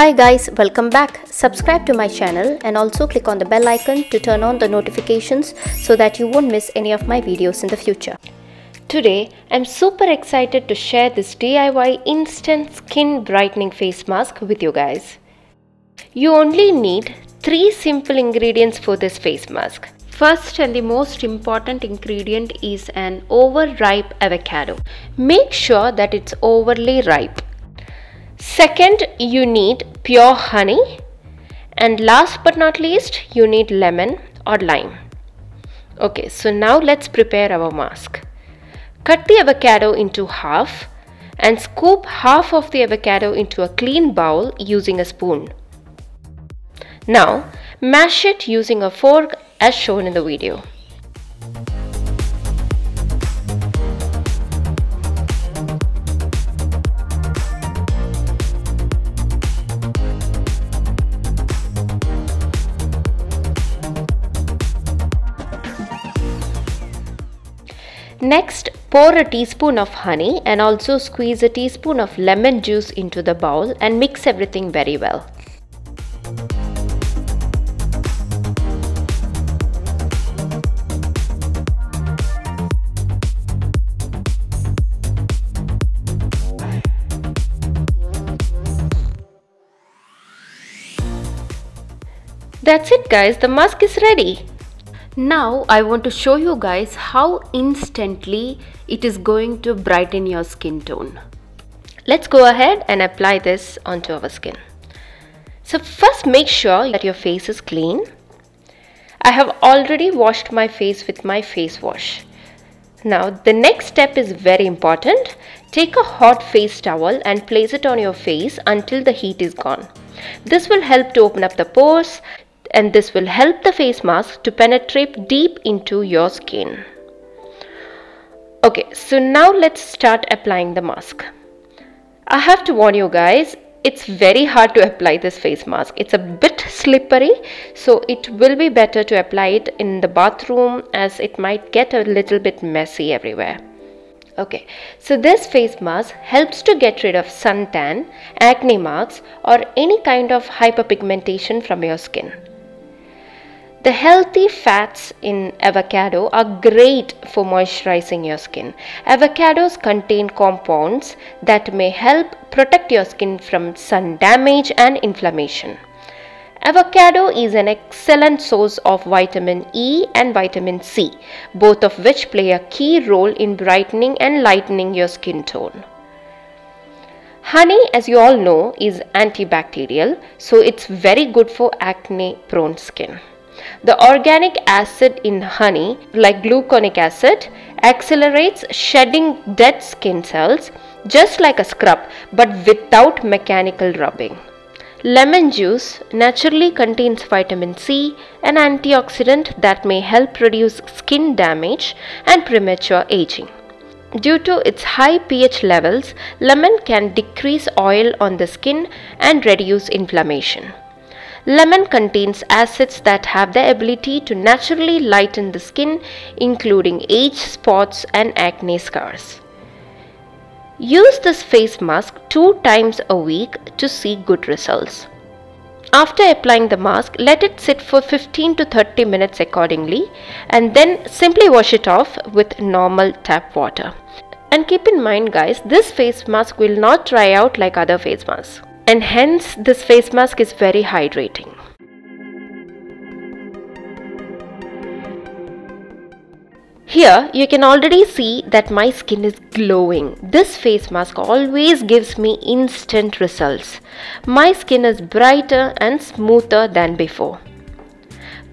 Hi guys, welcome back. Subscribe to my channel and also click on the bell icon to turn on the notifications so that you won't miss any of my videos in the future. Today, I'm super excited to share this DIY instant skin brightening face mask with you guys. You only need three simple ingredients for this face mask. First and the most important ingredient is an overripe avocado. Make sure that it's overly ripe. Second, you need pure honey. And last but not least, you need lemon or lime. Okay, so now let's prepare our mask. Cut the avocado into half and scoop half of the avocado into a clean bowl using a spoon. Now, mash it using a fork as shown in the video. Next, pour a teaspoon of honey and also squeeze a teaspoon of lemon juice into the bowl and mix everything very well. That's it guys, the mask is ready. Now I want to show you guys how instantly it is going to brighten your skin tone. Let's go ahead and apply this onto our skin. So first make sure that your face is clean. I have already washed my face with my face wash. Now the next step is very important. Take a hot face towel and place it on your face until the heat is gone. This will help to open up the pores, and this will help the face mask to penetrate deep into your skin. Okay, so now let's start applying the mask. I have to warn you guys, it's very hard to apply this face mask. It's a bit slippery, so it will be better to apply it in the bathroom as it might get a little bit messy everywhere. Okay, so this face mask helps to get rid of suntan, acne marks or any kind of hyperpigmentation from your skin. The healthy fats in avocado are great for moisturizing your skin. Avocados contain compounds that may help protect your skin from sun damage and inflammation. Avocado is an excellent source of vitamin E and vitamin C, both of which play a key role in brightening and lightening your skin tone. Honey, as you all know, is antibacterial, so it's very good for acne prone skin. The organic acid in honey, like gluconic acid, accelerates shedding dead skin cells just like a scrub but without mechanical rubbing. Lemon juice naturally contains vitamin C, an antioxidant that may help reduce skin damage and premature aging. Due to its high pH levels, lemon can decrease oil on the skin and reduce inflammation. Lemon contains acids that have the ability to naturally lighten the skin, including age spots and acne scars. Use this face mask two times a week to see good results. After applying the mask, let it sit for 15 to 30 minutes accordingly and then simply wash it off with normal tap water. And keep in mind guys, this face mask will not dry out like other face masks and hence this face mask is very hydrating. Here you can already see that my skin is glowing. This face mask always gives me instant results. My skin is brighter and smoother than before.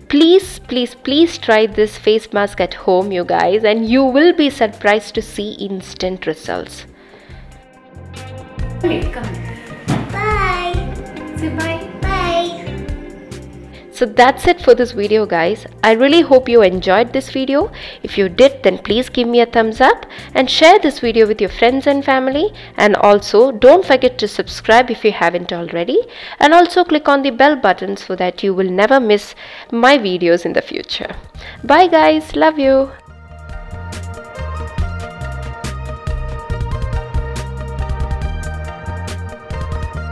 Please, please, please try this face mask at home you guys and you will be surprised to see instant results. So that's it for this video guys. I really hope you enjoyed this video. If you did then please give me a thumbs up and share this video with your friends and family and also don't forget to subscribe if you haven't already and also click on the bell button so that you will never miss my videos in the future. Bye guys. Love you.